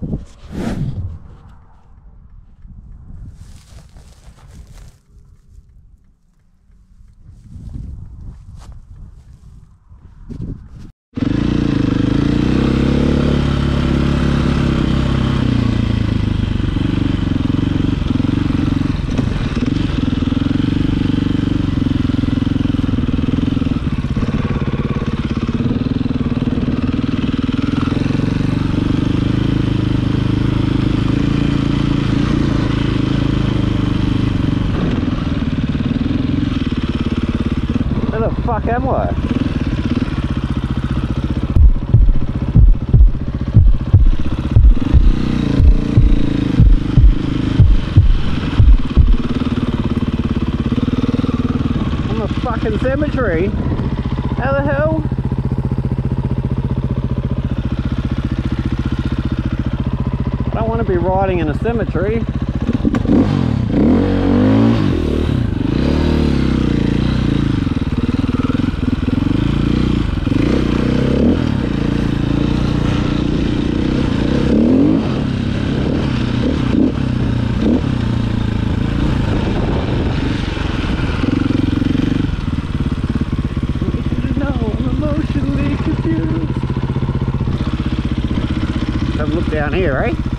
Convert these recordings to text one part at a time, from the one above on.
Where the fuck am I? I'm a fucking cemetery. How the hell? I don't want to be riding in a cemetery. Down here, eh?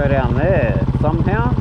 Go down there somehow.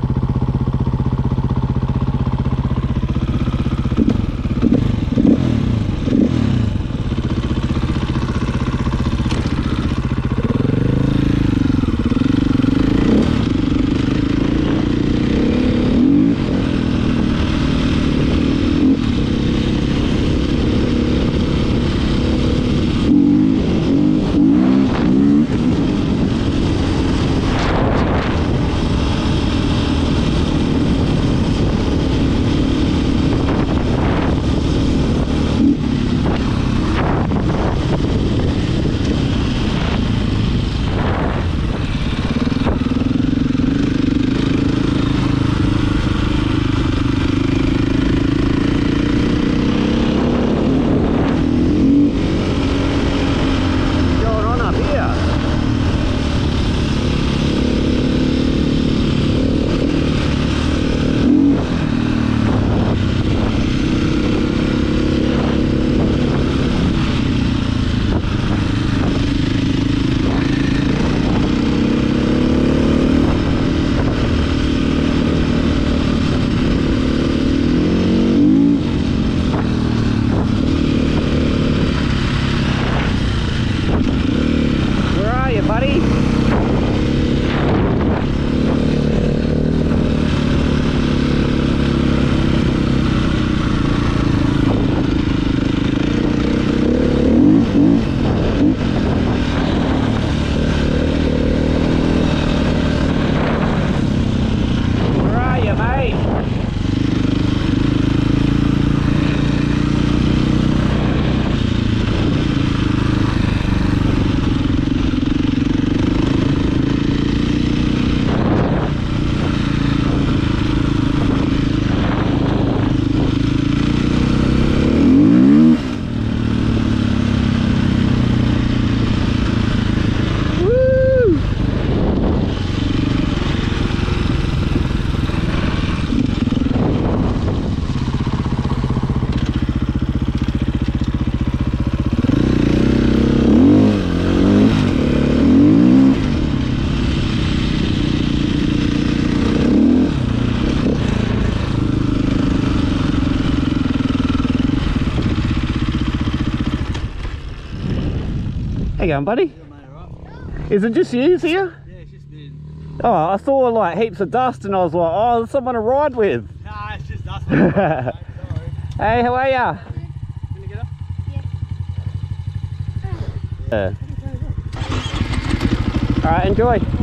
Going, buddy? Yeah? Is it just you here? Yeah, it's just me. Oh, I saw like heaps of dust and I was like, oh, there's someone to ride with. Nah, it's just us. mate. Sorry. Hey, how are ya? Get up? Yeah. Alright, enjoy.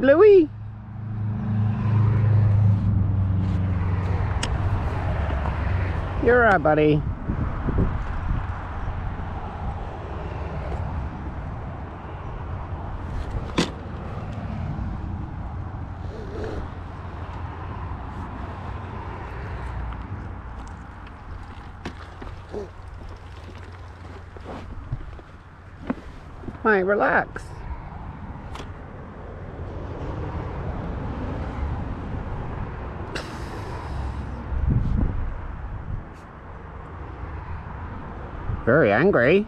Bluey. You're right, buddy. Mate, relax. Very angry.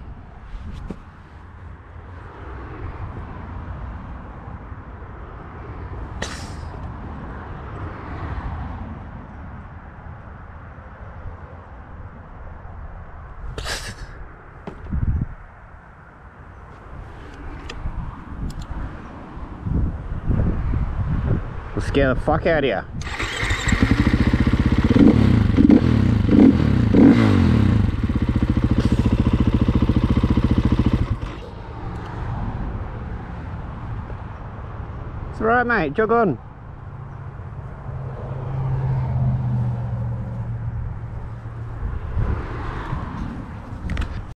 Will scare the fuck out of you. It's alright, mate. Jog on.